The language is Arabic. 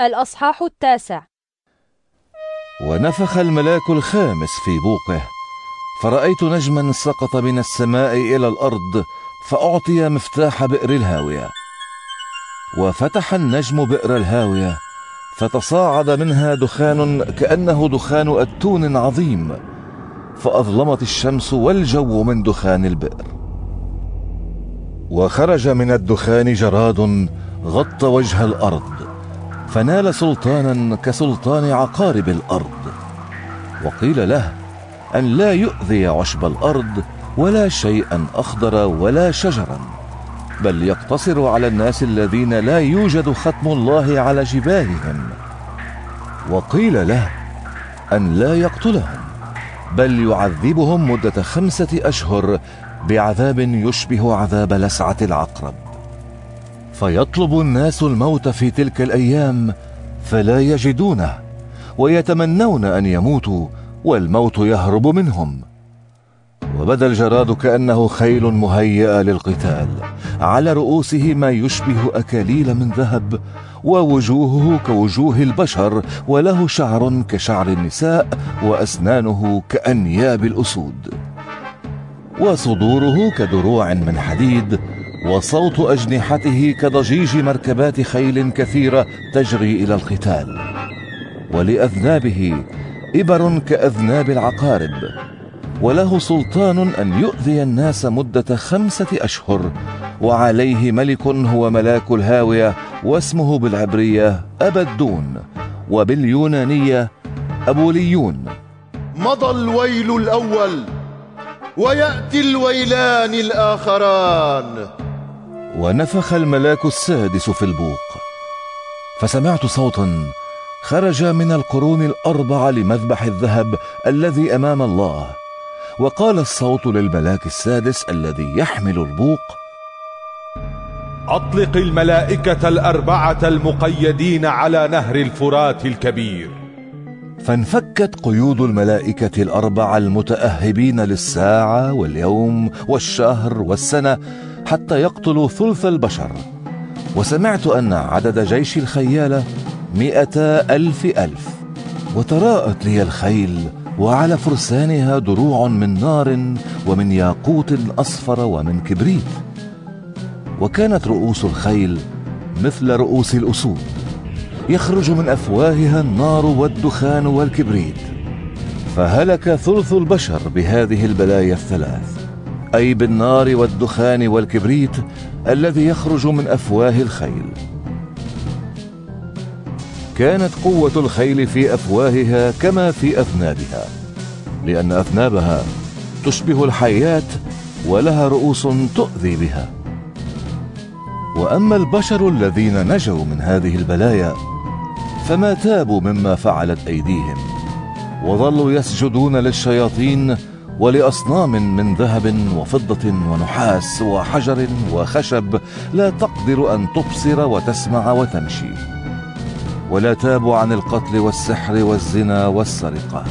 الأصحاح التاسع. ونفخ الملاك الخامس في بوقه فرأيت نجما سقط من السماء إلى الأرض فأعطي مفتاح بئر الهاوية. وفتح النجم بئر الهاوية فتصاعد منها دخان كأنه دخان أتون عظيم فأظلمت الشمس والجو من دخان البئر. وخرج من الدخان جراد غطى وجه الأرض فنال سلطانا كسلطان عقارب الأرض. وقيل له أن لا يؤذي عشب الأرض ولا شيئا أخضر ولا شجرا بل يقتصر على الناس الذين لا يوجد ختم الله على جباههم وقيل له أن لا يقتلهم بل يعذبهم مدة خمسة أشهر بعذاب يشبه عذاب لسعة العقرب. فيطلب الناس الموت في تلك الأيام فلا يجدونه ويتمنون أن يموتوا والموت يهرب منهم. وبدأ الجراد كأنه خيل مهيئه للقتال. على رؤوسه ما يشبه أكاليل من ذهب ووجوهه كوجوه البشر وله شعر كشعر النساء وأسنانه كأنياب الأسود. وصدوره كدروع من حديد وصوت أجنحته كضجيج مركبات خيل كثيرة تجري إلى القتال. ولأذنابه إبر كأذناب العقارب. وله سلطان أن يؤذي الناس مدة خمسة أشهر. وعليه ملك هو ملاك الهاوية واسمه بالعبرية أبدون. وباليونانية أبوليون. مضى الويل الأول ويأتي الويلان الآخران. ونفخ الملاك السادس في البوق. فسمعت صوتا خرج من القرون الاربعه لمذبح الذهب الذي أمام الله. وقال الصوت للملاك السادس الذي يحمل البوق أطلق الملائكة الأربعة المقيدين على نهر الفرات الكبير. فانفكت قيود الملائكة الاربعه المتأهبين للساعة واليوم والشهر والسنة حتى يقتلوا ثلث البشر. وسمعت أن عدد جيش الخيالة مئتا ألف ألف. وتراءت لي الخيل وعلى فرسانها دروع من نار ومن ياقوت أصفر ومن كبريت. وكانت رؤوس الخيل مثل رؤوس الأسود. يخرج من أفواهها النار والدخان والكبريت. فهلك ثلث البشر بهذه البلايا الثلاث. أي بالنار والدخان والكبريت الذي يخرج من أفواه الخيل. كانت قوة الخيل في أفواهها كما في أذنابها لأن أذنابها تشبه الحيات ولها رؤوس تؤذي بها. وأما البشر الذين نجوا من هذه البلايا فما تابوا مما فعلت أيديهم وظلوا يسجدون للشياطين ولأصنام من ذهب وفضة ونحاس وحجر وخشب لا تقدر أن تبصر وتسمع وتمشي. ولا تاب عن القتل والسحر والزنا والسرقة.